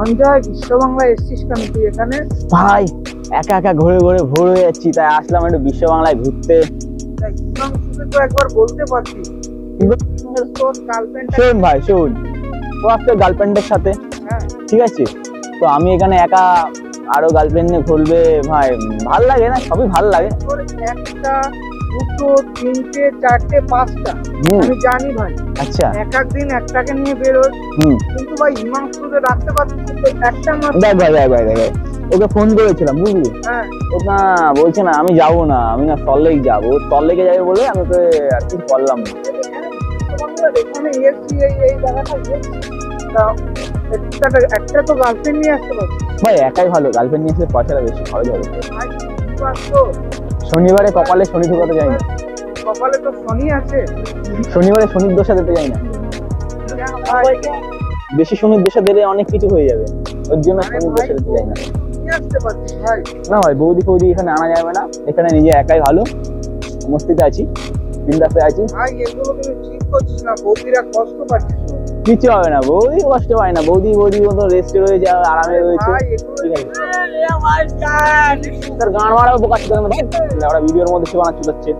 সঞ্জয় বিশ্ব বাংলা এসছিস কেন তুই এখানে? ভাই একা একা ঘুরে ঘুরে ভোর হয়ে যাচ্ছি তাই আসলাম একটু বিশ্ব বাংলায় ঘুরতে তো একবার বলতে পারছিস তোর গার্লফ্রেন্ড শোন ভাই শোন। ও আসছে গার্লফ্রেন্ডের সাথে। হ্যাঁ। ঠিক আছে? তো আমি এখানে একা আরও গার্লফ্রেন্ড নিয়ে ঘুরবে ভাই ভালো লাগে না? সবই ভালো লাগে। তোর একটা দুটো তিনটে চারটে পাঁচটা। আমি জানি ভাই। আচ্ছা। এক এক দিন একটাকে নিয়ে হুম। কিন্তু ভাই হিমাংশুকে রাখতে পারছিস তো একটা মাত্র দেখ ভাই ভাই ভাই। ওকে ফোন করেছিলাম বুঝলি? হ্যাঁ। ও না বলছে না আমি যাব না আমি না সল্লেক যাব। সল্লেকে যাবে বলে আমি ওকে আর কি করলাম না এখানে এসছি এই এই জায়গাটা একটা একটা তো গার্লফ্রেন্ড নিয়ে আসতে পারছিস ভাই একাই ভালো। গার্লফ্রেন্ড নিয়ে এসে পয়সাটা বেশি খরচ হবে। পারছ শনিবারে কপালে শনি ঢোকাতে যাই না। কপালে তো শনি আছে। শনিবারে শনির দশা দিতে যাই না। বেশি শনির দশা দিলে অনেক কিছু হয়ে যাবে। ওর জন্য শনির দশা দিতে যাই না। না ভাই বৌদি ফৌদি এখানে আনা যাবে না। এখানে নিজে একাই ভালো। মস্তিতে আছি বিন্দাসে আছি। ভাই এগুলো তুমি ঠিক করছিস না। বৌদিরা কষ্ট পাচ্ছিস। কিছু হবে না বৌদি কষ্ট পায় না বৌদি বৌদি মতো রেস্টে রয়েছে আর আরামে রয়েছে। ঠিক আছে। তার গান মারা বোকা ছিল ওরা ভিডিওর মধ্যে সে বানাচ্ছে